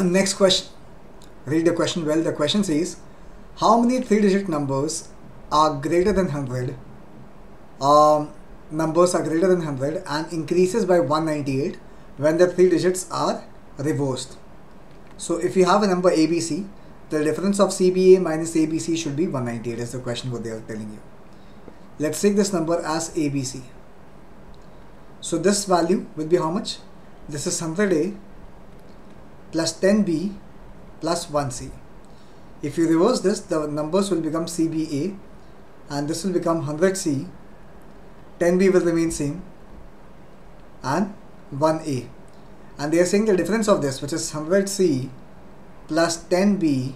next question. Read the question well. The question says how many three digit numbers are greater than 100 um, numbers are greater than 100 and increases by 198 when the three digits are reversed. So if you have a number abc the difference of cba minus abc should be 198 is the question what they are telling you. Let's take this number as abc so this value will be how much? This is 100a plus 10b plus 1c. If you reverse this, the numbers will become CBA and this will become 100C, 10B will remain same and 1A. And they are saying the difference of this which is 100C plus 10B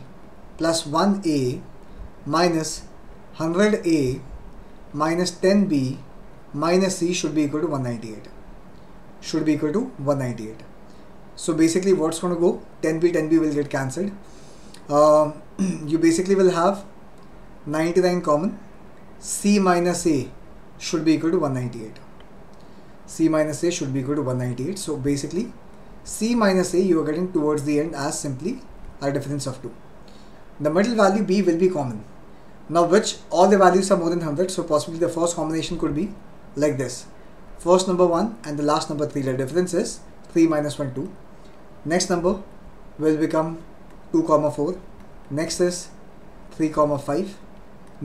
plus 1A minus 100A minus 10B minus C should be equal to 198. Should be equal to 198. So basically what's going to go 10b 10b will get cancelled. Uh, you basically will have 99 common. C minus a should be equal to 198 c minus a should be equal to 198 so basically c minus a you are getting towards the end as simply a difference of 2 the middle value b will be common. Now which all the values are more than 100 so possibly the first combination could be like this. First number 1 and the last number 3 the difference is 3 minus 1 2 next number will become 2 comma 4 next is 3 comma 5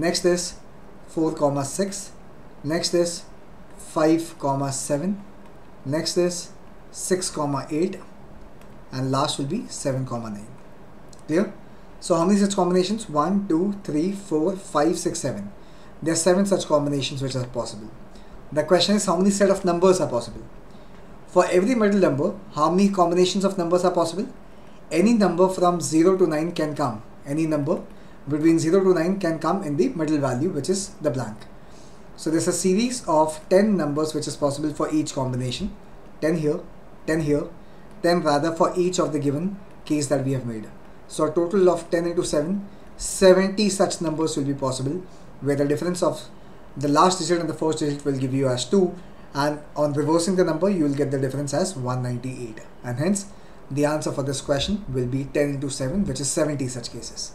next is 4 comma 6 next is 5 comma 7 next is 6 comma 8 and last will be 7 comma 9 clear? So how many such combinations? 1 2 3 4 5 6 7 there are 7 such combinations which are possible. The question is how many set of numbers are possible for every middle number, how many combinations of numbers are possible? Any number from 0 to 9 can come. Any number between 0 to 9 can come in the middle value which is the blank. So there's a series of 10 numbers which is possible for each combination. 10 here, 10 here, 10 rather for each of the given case that we have made. So a total of 10 into 7, 70 such numbers will be possible where the difference of the last digit and the first digit will give you as 2 and on reversing the number you will get the difference as 198 and hence the answer for this question will be 10 into 7 which is 70 such cases.